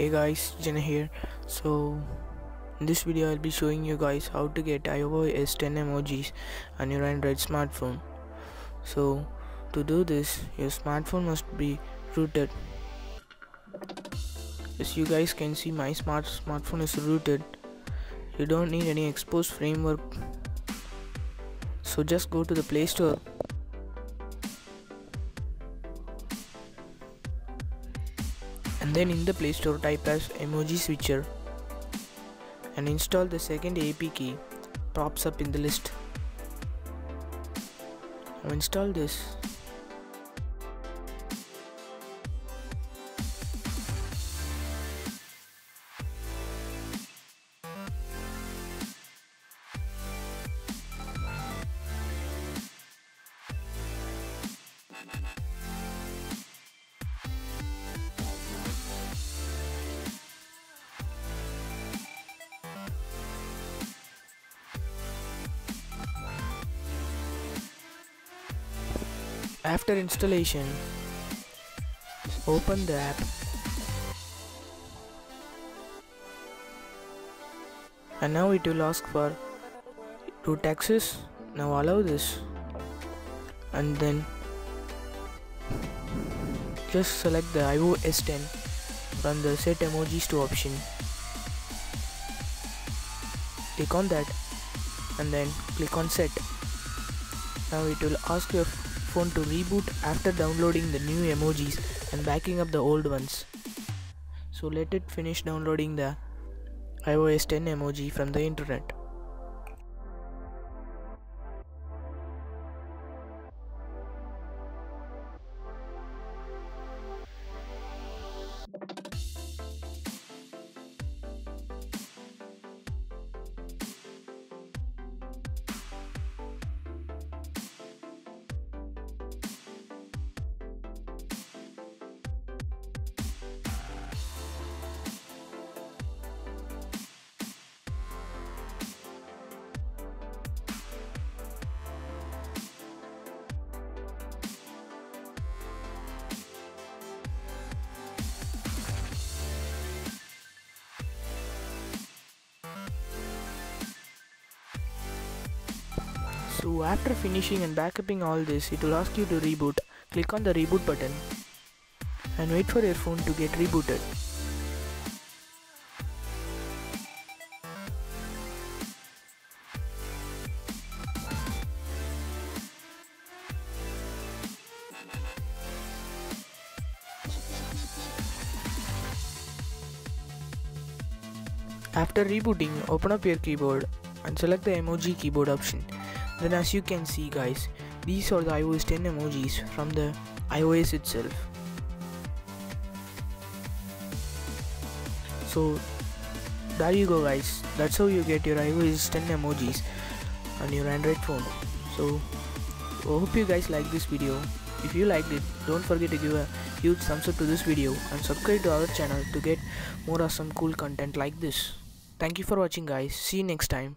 hey guys Jana here. So in this video I'll be showing you guys how to get iOS 10 emojis on your Android smartphone. So to do this your smartphone must be rooted. As you guys can see my smart smartphone is rooted. You don't need any Xposed framework. So just go to the play store then in the play store type as emoji switcher and install the second APK pops up in the list. Now install this After installation, open the app and now it will ask for root access. Now allow this and then just select the iOS 10 from the set emojis to option. Click on that and then click on set. Now it will ask your phone to reboot after downloading the new emojis and backing up the old ones. So let it finish downloading the iOS 10 emoji from the internet. So after finishing and backupping all this, it will ask you to reboot. Click on the reboot button and wait for your phone to get rebooted. After rebooting, open up your keyboard and select the emoji keyboard option. Then as you can see guys, these are the iOS 10 emojis from the iOS itself. So there you go guys, that's how you get your iOS 10 emojis on your Android phone. So I hope you guys like this video. If you liked it, don't forget to give a huge thumbs up to this video and subscribe to our channel to get more awesome cool content like this. Thank you for watching guys. See you next time.